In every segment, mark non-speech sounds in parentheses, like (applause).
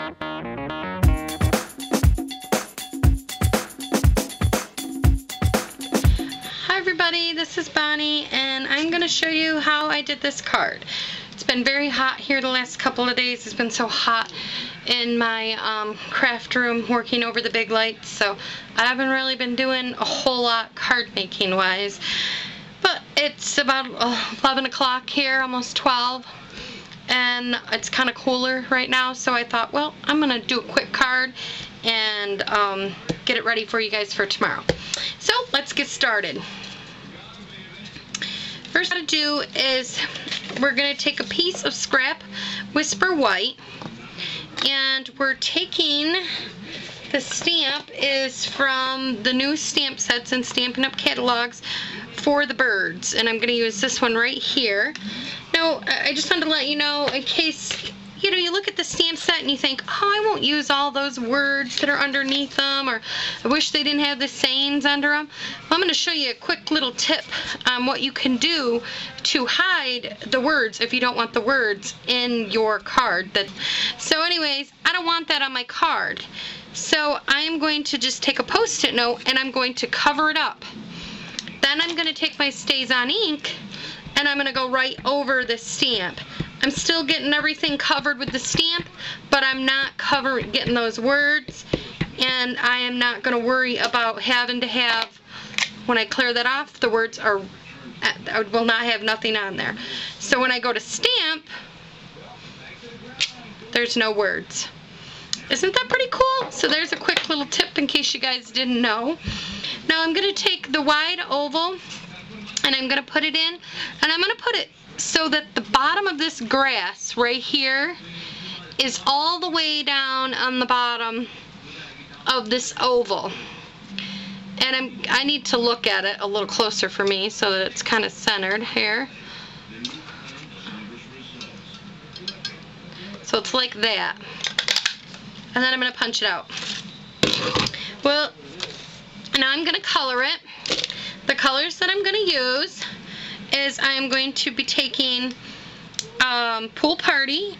Hi everybody, this is Bonnie and I'm going to show you how I did this card. It's been very hot here the last couple of days. It's been so hot in my um, craft room working over the big lights so I haven't really been doing a whole lot card making wise. But it's about 11 o'clock here, almost 12 and it's kind of cooler right now so I thought well I'm gonna do a quick card and um, get it ready for you guys for tomorrow so let's get started first to do is we're gonna take a piece of scrap whisper white and we're taking the stamp is from the new stamp sets and Stampin' Up! catalogs for the birds and I'm going to use this one right here. Now I just wanted to let you know in case you know you look at the stamp set and you think oh I won't use all those words that are underneath them or I wish they didn't have the sayings under them. Well, I'm going to show you a quick little tip on what you can do to hide the words if you don't want the words in your card. That So anyways I don't want that on my card. So I am going to just take a post-it note and I'm going to cover it up. Then I'm going to take my StazOn ink and I'm going to go right over the stamp. I'm still getting everything covered with the stamp, but I'm not covering getting those words and I am not going to worry about having to have, when I clear that off, the words are, I will not have nothing on there. So when I go to stamp, there's no words. Isn't that pretty cool? So there's a quick little tip in case you guys didn't know. Now I'm going to take the wide oval and I'm going to put it in and I'm going to put it so that the bottom of this grass right here is all the way down on the bottom of this oval. And I'm, I need to look at it a little closer for me so that it's kind of centered here. So it's like that and then I'm going to punch it out. Well, now I'm going to color it. The colors that I'm going to use is I'm going to be taking um, Pool Party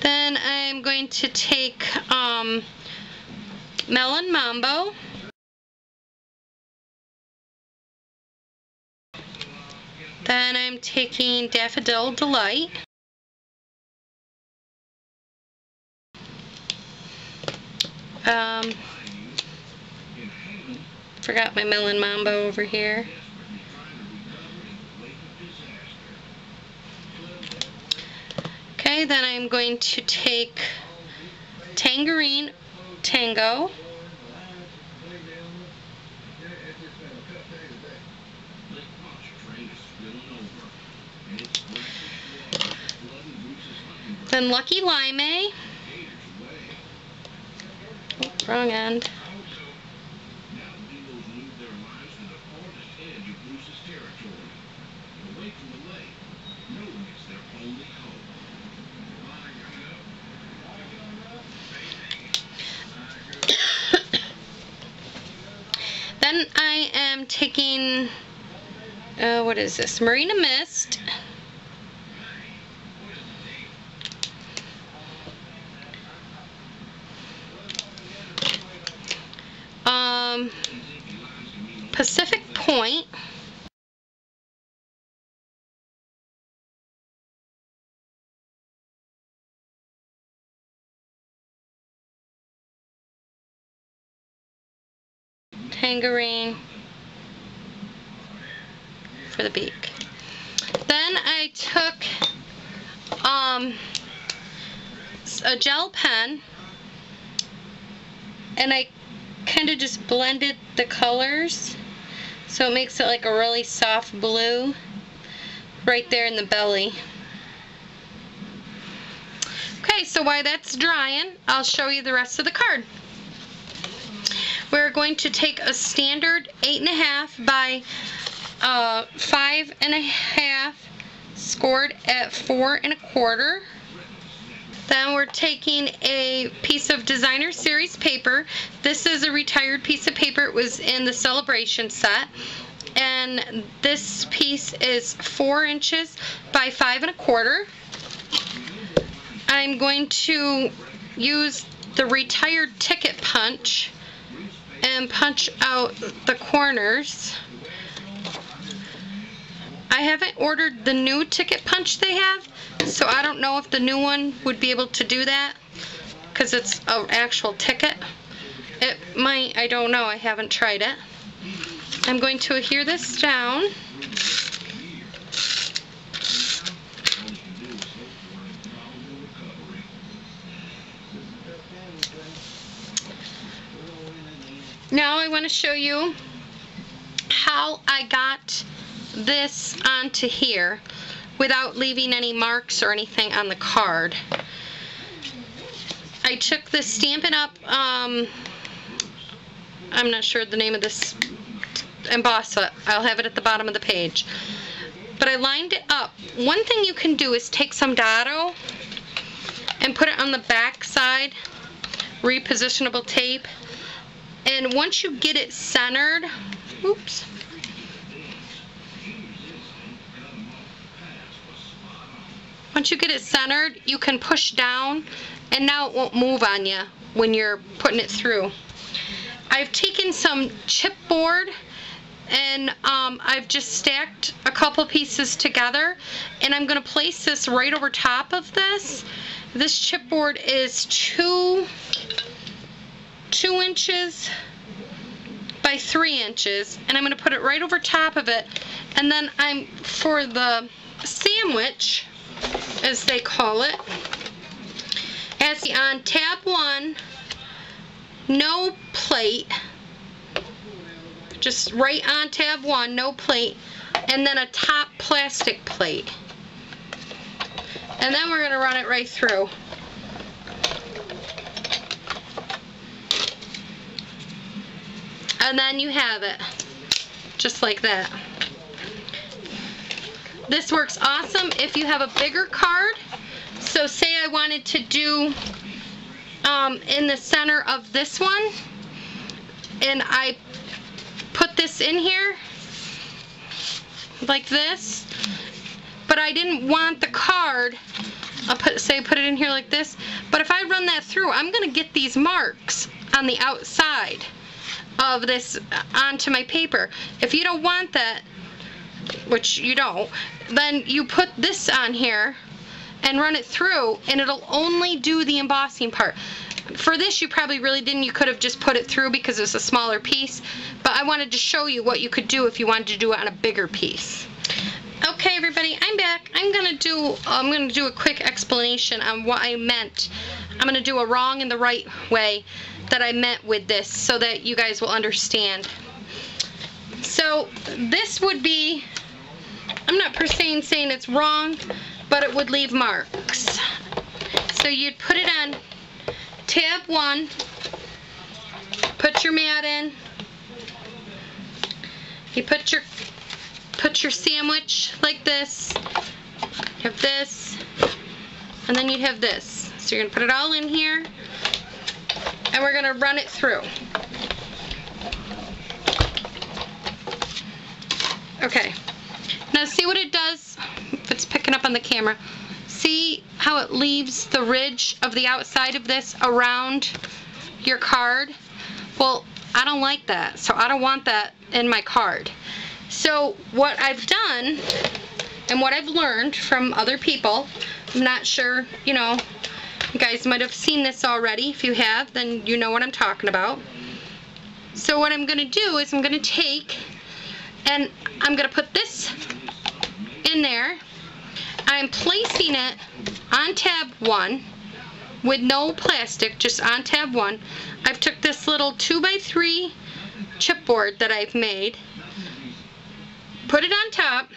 Then I'm going to take um, Melon Mambo. Then I'm taking Daffodil Delight. Um, forgot my Melon Mambo over here. Okay, then I'm going to take Tangerine Tango. Then Lucky Lime. Wrong end. (coughs) then I am taking, uh, what is this, Marina Mist. Um, Pacific Point. Tangerine for the beak. Then I took um, a gel pen and I kind of just blended the colors so it makes it like a really soft blue right there in the belly. Okay, so while that's drying, I'll show you the rest of the card. We're going to take a standard 8.5 by uh, 5.5 scored at 4 and a quarter. Then we're taking a piece of designer series paper. This is a retired piece of paper. It was in the celebration set. And this piece is four inches by five and a quarter. I'm going to use the retired ticket punch and punch out the corners. I haven't ordered the new ticket punch they have, so I don't know if the new one would be able to do that because it's an actual ticket. It might, I don't know, I haven't tried it. I'm going to adhere this down. Now I want to show you how I got this onto here without leaving any marks or anything on the card. I took the Stampin' Up, um, I'm not sure the name of this emboss. I'll have it at the bottom of the page. But I lined it up. One thing you can do is take some Dotto and put it on the back side, repositionable tape. And once you get it centered, oops, once you get it centered, you can push down and now it won't move on you when you're putting it through. I've taken some chipboard and um, I've just stacked a couple pieces together and I'm going to place this right over top of this. This chipboard is two, two inches by three inches and I'm going to put it right over top of it and then I'm for the sandwich as they call it as the on tab one no plate just right on tab one, no plate, and then a top plastic plate. And then we're going to run it right through. And then you have it, just like that. This works awesome if you have a bigger card. So say I wanted to do um, in the center of this one, and I put this in here like this but I didn't want the card I'll put say put it in here like this but if I run that through I'm gonna get these marks on the outside of this onto my paper if you don't want that which you don't then you put this on here and run it through and it'll only do the embossing part for this you probably really didn't. You could have just put it through because it's a smaller piece. But I wanted to show you what you could do if you wanted to do it on a bigger piece. Okay everybody, I'm back. I'm gonna do I'm gonna do a quick explanation on what I meant. I'm gonna do a wrong and the right way that I meant with this so that you guys will understand. So this would be I'm not per se saying it's wrong, but it would leave marks. So you'd put it on tab one, put your mat in, you put your put your sandwich like this, have this, and then you have this. So you're gonna put it all in here, and we're gonna run it through. Okay, now see what it does, if it's picking up on the camera see how it leaves the ridge of the outside of this around your card? Well, I don't like that, so I don't want that in my card. So what I've done, and what I've learned from other people, I'm not sure, you know, you guys might have seen this already. If you have, then you know what I'm talking about. So what I'm going to do is I'm going to take, and I'm going to put this in there, I'm placing it on tab 1 with no plastic, just on tab 1. I've took this little 2x3 chipboard that I've made, put it on top,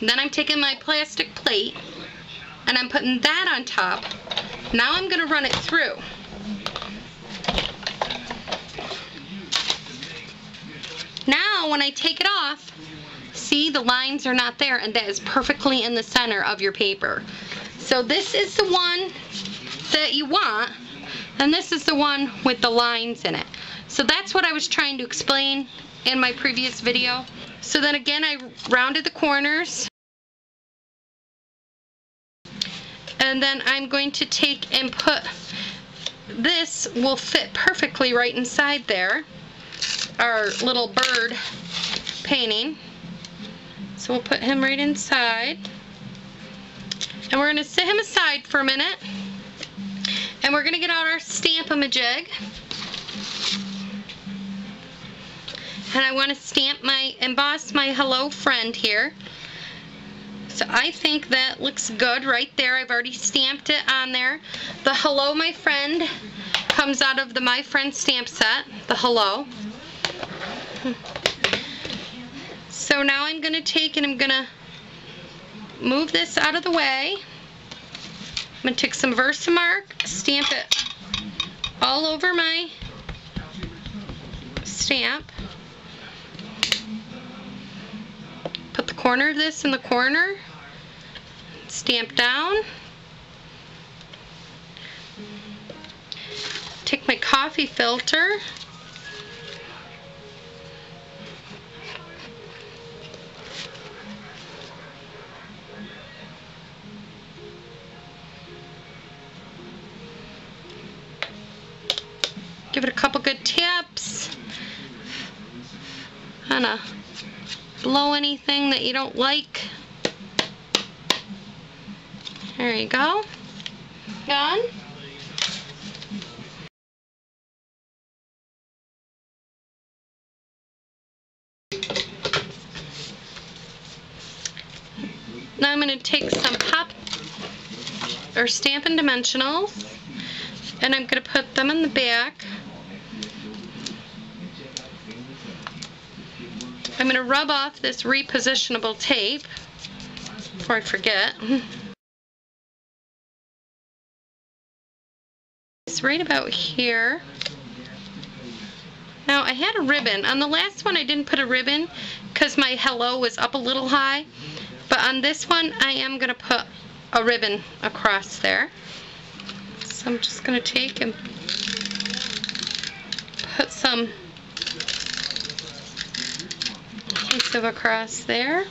then I'm taking my plastic plate and I'm putting that on top. Now I'm going to run it through. Now when I take it off, the lines are not there, and that is perfectly in the center of your paper. So this is the one that you want, and this is the one with the lines in it. So that's what I was trying to explain in my previous video. So then again, I rounded the corners. And then I'm going to take and put, this will fit perfectly right inside there, our little bird painting. So we'll put him right inside. And we're going to set him aside for a minute. And we're going to get out our Stamp-A-Majig. And I want to stamp my, emboss my hello friend here. So I think that looks good right there. I've already stamped it on there. The hello my friend comes out of the my friend stamp set, the hello. So now I'm going to take and I'm going to move this out of the way. I'm going to take some Versamark, stamp it all over my stamp. Put the corner of this in the corner. Stamp down. Take my coffee filter. Give it a couple good taps. Kind of blow anything that you don't like. There you go. Done. Now I'm going to take some pop or Stampin' Dimensionals and I'm going to put them in the back. I'm going to rub off this repositionable tape before I forget. (laughs) It's right about here. Now I had a ribbon. On the last one I didn't put a ribbon because my hello was up a little high. But on this one I am going to put a ribbon across there. So I'm just going to take and put some adhesive across there.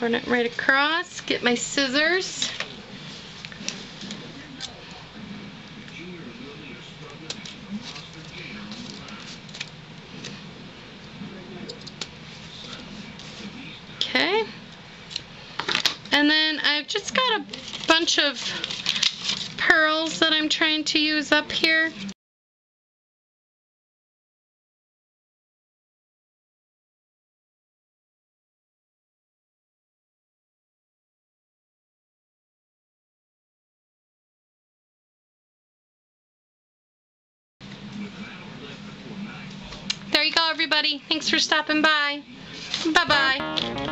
Run it right across, get my scissors. Okay. And then I've just got a bunch of pearls that I'm trying to use up here. There you go, everybody. Thanks for stopping by. Bye-bye.